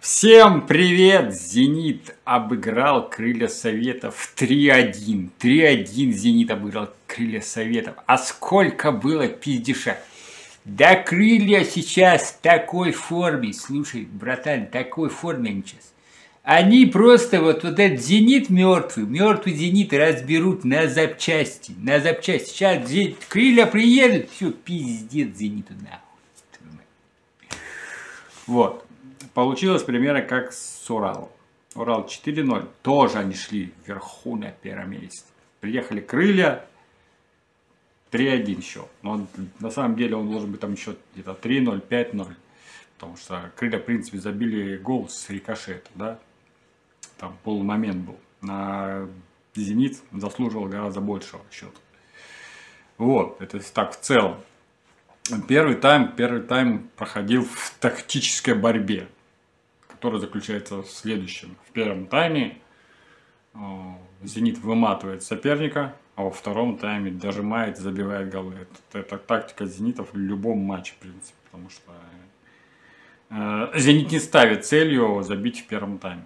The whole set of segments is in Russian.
Всем привет! Зенит обыграл Крылья Советов 3-1. 3-1 Зенит обыграл Крылья Советов. А сколько было пиздеша? Да Крылья сейчас в такой форме. Слушай, братан, такой форме они сейчас. Они просто вот, вот этот Зенит мертвый, мертвый Зенит разберут на запчасти. На запчасти. Сейчас зенит, Крылья приедут, все, пиздец Зениту нахуй. Вот. Получилось примерно как с Уралом. Урал 4-0. Тоже они шли вверху на первом месте. Приехали крылья. 3-1 счет. Но на самом деле он должен быть там еще где-то 3-0, 5-0. Потому что крылья, в принципе, забили гол с рикошета, да. Там полумомент был. На Зенит заслуживал гораздо большего счета. Вот, это так в целом. Первый тайм, первый тайм проходил в тактической борьбе который заключается в следующем. В первом тайме э, «Зенит» выматывает соперника, а во втором тайме дожимает, забивает голы. Это, это тактика «Зенита» в любом матче, в принципе, потому что э, «Зенит» не ставит целью забить в первом тайме.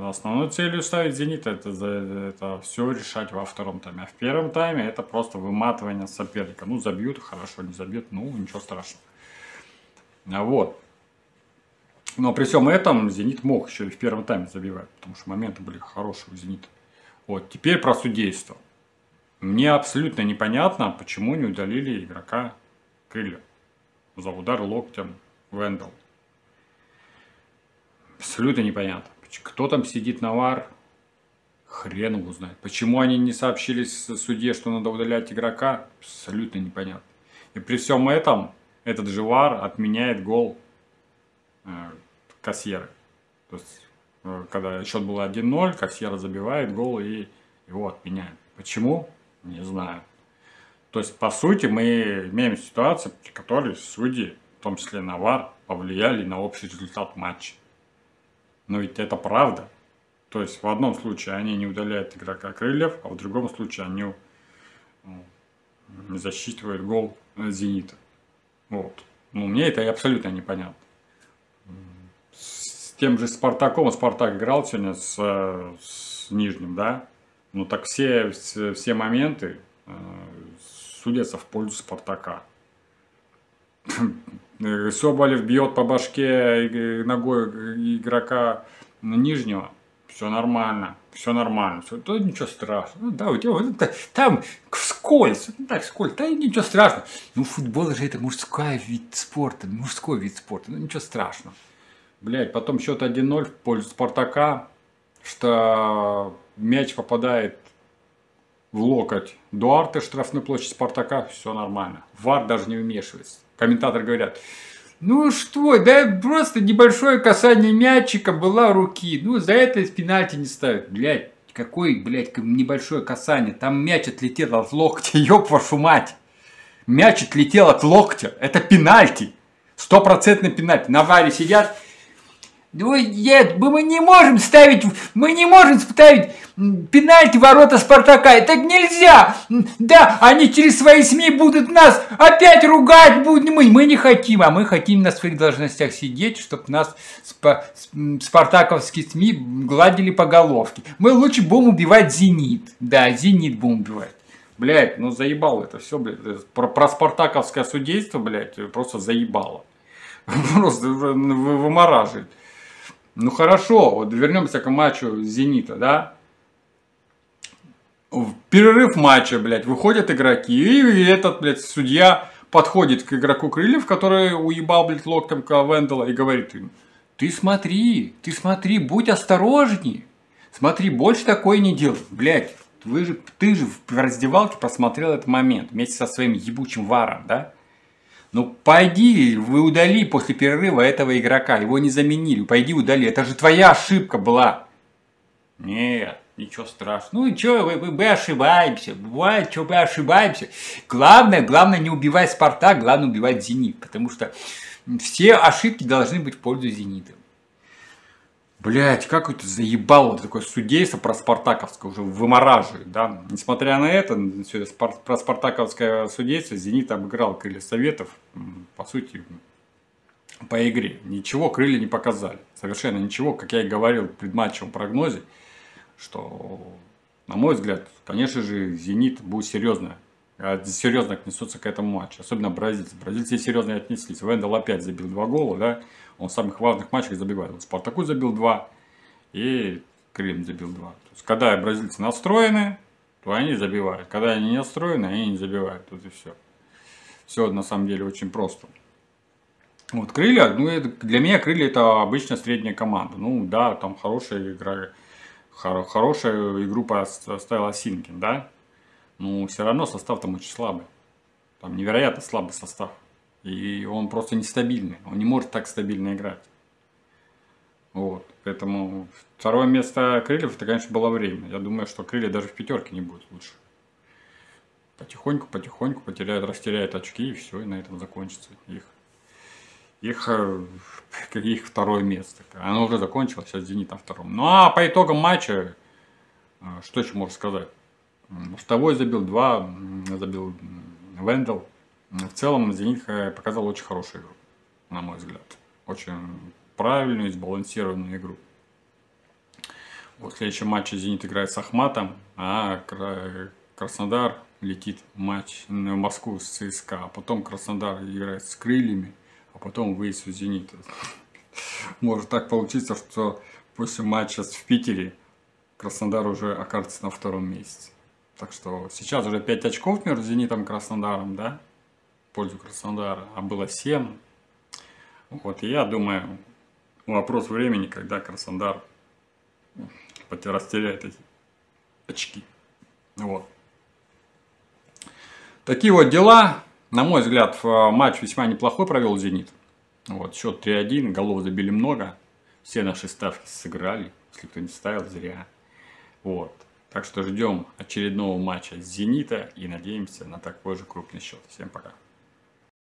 Основной целью ставить «Зенит» это, это все решать во втором тайме. А в первом тайме это просто выматывание соперника. Ну, забьют, хорошо, не забьют, ну, ничего страшного. А вот. Но при всем этом Зенит мог еще и в первом тайме забивать, потому что моменты были хорошие у Зенита. Вот, теперь про судейство. Мне абсолютно непонятно, почему не удалили игрока крылья за удар локтем Вендел. Абсолютно непонятно. Кто там сидит на вар, хрен его знает. Почему они не сообщили судье, что надо удалять игрока, абсолютно непонятно. И при всем этом этот же вар отменяет гол э, Кассьеры. То есть, э, когда счет был 1-0, Кассьера забивает гол и его отменяют. Почему? Не знаю. То есть, по сути, мы имеем ситуацию, при которой судьи, в том числе Навар, повлияли на общий результат матча. Но ведь это правда. То есть, в одном случае они не удаляют игрока крыльев, а в другом случае они не засчитывают гол Зенита. Вот. Ну, мне это абсолютно непонятно тем же Спартаком, Спартак играл сегодня с, с Нижним, да, ну так все, все, моменты э, судятся в пользу Спартака. Соболев бьет по башке ногой игрока Нижнего, все нормально, все нормально, все, да ничего страшного. Ну, да, у тебя там скользь, ну, так скользь, да ничего страшного. Ну футбол же это мужской вид спорта, мужской вид спорта, ну ничего страшного. Блять, потом счет 1-0 в пользу Спартака, что мяч попадает в локоть Дуарте, штрафной площадь Спартака, все нормально. Вар даже не вмешивается. Комментаторы говорят, ну что, да просто небольшое касание мячика была руки. Ну за это пенальти не ставят. Блять, какой, блядь, небольшое касание. Там мяч отлетел от локтя, ёб вашу мать. Мяч отлетел от локтя. Это пенальти. Стопроцентный пенальти. На варе сидят, нет, мы не можем ставить, мы не можем ставить пенальти ворота Спартака. Так нельзя. Да, они через свои СМИ будут нас опять ругать. Будут. Мы, мы не хотим, а мы хотим на своих должностях сидеть, чтобы нас спа спартаковские СМИ гладили по головке. Мы лучше будем убивать «Зенит». Да, «Зенит» будем убивать. Блять, ну заебало это все, блядь. Про, про спартаковское судейство, блядь, просто заебало. Просто вымораживает. Ну хорошо, вот вернемся к матчу Зенита, да? В перерыв матча, блядь, выходят игроки, и этот, блядь, судья подходит к игроку Крыльев, который уебал, блядь, локтем Вендела и говорит им, ты смотри, ты смотри, будь осторожней, смотри, больше такое не делай, блядь, вы же, ты же в раздевалке просмотрел этот момент вместе со своим ебучим варом, да? Ну, пойди, вы удали после перерыва этого игрока, его не заменили, пойди удали, это же твоя ошибка была. Нет, ничего страшного. Ну что, мы, мы ошибаемся, бывает, что мы ошибаемся. Главное, главное не убивать Спартак, главное убивать Зенит, потому что все ошибки должны быть в пользу Зенита. Блять, как это заебало такое судейство про спартаковское уже вымораживает, да. Несмотря на это, все это про спартаковское судейство, Зенит обыграл крылья Советов, по сути, по игре. Ничего крылья не показали. Совершенно ничего, как я и говорил в предматчевом прогнозе, что, на мой взгляд, конечно же, «Зенит» будет серьезно, серьезно отнесутся к этому матчу. Особенно бразильцы. Бразильцы серьезно отнеслись. Вендел опять забил два гола, да. Он в самых важных матчах забивает. Вот Спартаку забил два, и Крым забил два. То есть, когда бразильцы настроены, то они забивают. Когда они не настроены, они не забивают. Тут и все. Все на самом деле очень просто. Вот крылья, ну для меня крылья это обычно средняя команда. Ну да, там хорошая игра, хор, хорошая игру поставил Осинкин, да. Но все равно состав там очень слабый. Там невероятно слабый состав. И он просто нестабильный. Он не может так стабильно играть. Вот. Поэтому второе место крыльев это, конечно, было время. Я думаю, что крылья даже в пятерке не будет лучше. Потихоньку, потихоньку потеряют, растеряют очки и все, и на этом закончится их их, э, их второе место. Оно уже закончилось, сейчас Зенит на втором. Ну а по итогам матча, э, что еще можно сказать? Мостовой забил два, забил Вендел. В целом Зенит э, показал очень хорошую игру, на мой взгляд. Очень правильную, сбалансированную игру. Вот в следующем матче Зенит играет с Ахматом, а Краснодар летит в матч в Москву с ЦСКА. А потом Краснодар играет с крыльями а потом выезд у «Зенита». Может так получиться, что после матча в Питере Краснодар уже окажется на втором месте. Так что сейчас уже 5 очков между «Зенитом» и Краснодаром, да, в пользу Краснодара, а было 7. Вот, и я думаю, вопрос времени, когда Краснодар растеряет эти очки. Вот. Такие вот дела. На мой взгляд, матч весьма неплохой провел «Зенит». Вот, счет 3-1, голов забили много. Все наши ставки сыграли. Если кто не ставил, зря. Вот. Так что ждем очередного матча с «Зенита» и надеемся на такой же крупный счет. Всем пока.